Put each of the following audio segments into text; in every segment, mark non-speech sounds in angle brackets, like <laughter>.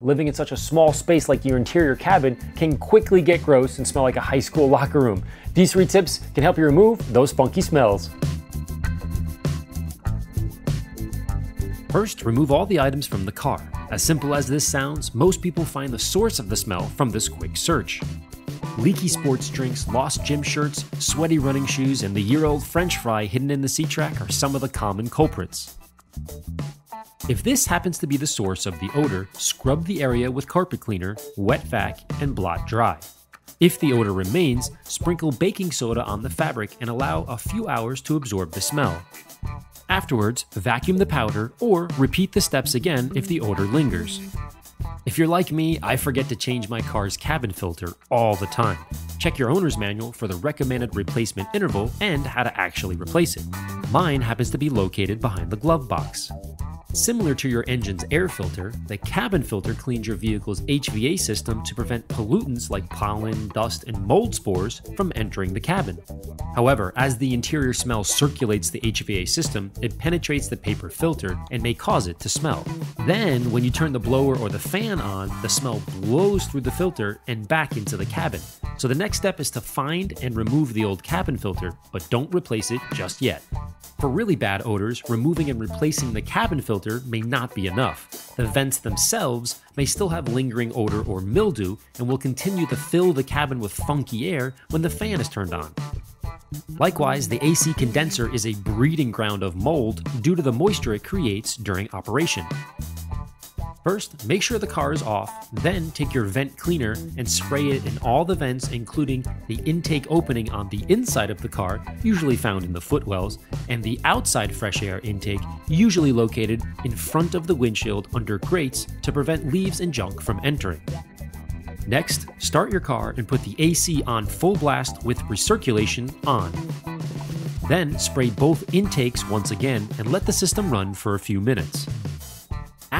Living in such a small space like your interior cabin can quickly get gross and smell like a high school <laughs> locker room. These three tips can help you remove those funky smells. First, remove all the items from the car. As simple as this sounds, most people find the source of the smell from this quick search. Leaky sports drinks, lost gym shirts, sweaty running shoes, and the year old french fry hidden in the seat track are some of the common culprits. If this happens to be the source of the odor, scrub the area with carpet cleaner, wet vac, and blot dry. If the odor remains, sprinkle baking soda on the fabric and allow a few hours to absorb the smell. Afterwards, vacuum the powder or repeat the steps again if the odor lingers. If you're like me, I forget to change my car's cabin filter all the time. Check your owner's manual for the recommended replacement interval and how to actually replace it. Mine happens to be located behind the glove box. Similar to your engine's air filter, the cabin filter cleans your vehicle's HVAC system to prevent pollutants like pollen, dust, and mold spores from entering the cabin. However, as the interior smell circulates the HVAC system, it penetrates the paper filter and may cause it to smell. Then, when you turn the blower or the fan on, the smell blows through the filter and back into the cabin. So the next step is to find and remove the old cabin filter, but don't replace it just yet. For really bad odors, removing and replacing the cabin filter may not be enough. The vents themselves may still have lingering odor or mildew and will continue to fill the cabin with funky air when the fan is turned on. Likewise, the AC condenser is a breeding ground of mold due to the moisture it creates during operation. First, make sure the car is off, then take your vent cleaner and spray it in all the vents, including the intake opening on the inside of the car, usually found in the footwells, and the outside fresh air intake, usually located in front of the windshield under grates to prevent leaves and junk from entering. Next, start your car and put the AC on full blast with recirculation on. Then spray both intakes once again and let the system run for a few minutes.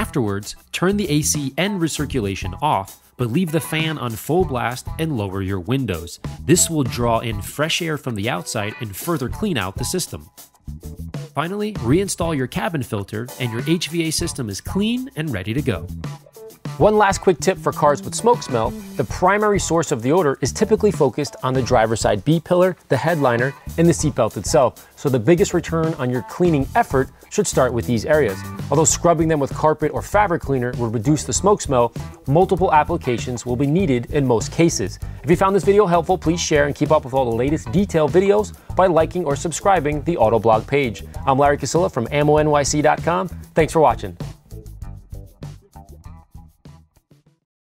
Afterwards, turn the AC and recirculation off, but leave the fan on full blast and lower your windows. This will draw in fresh air from the outside and further clean out the system. Finally, reinstall your cabin filter and your HVAC system is clean and ready to go. One last quick tip for cars with smoke smell, the primary source of the odor is typically focused on the driver's side B-pillar, the headliner, and the seatbelt itself. So the biggest return on your cleaning effort should start with these areas. Although scrubbing them with carpet or fabric cleaner will reduce the smoke smell, multiple applications will be needed in most cases. If you found this video helpful, please share and keep up with all the latest detailed videos by liking or subscribing the Autoblog page. I'm Larry Kosilla from AmmoNYC.com. Thanks for watching.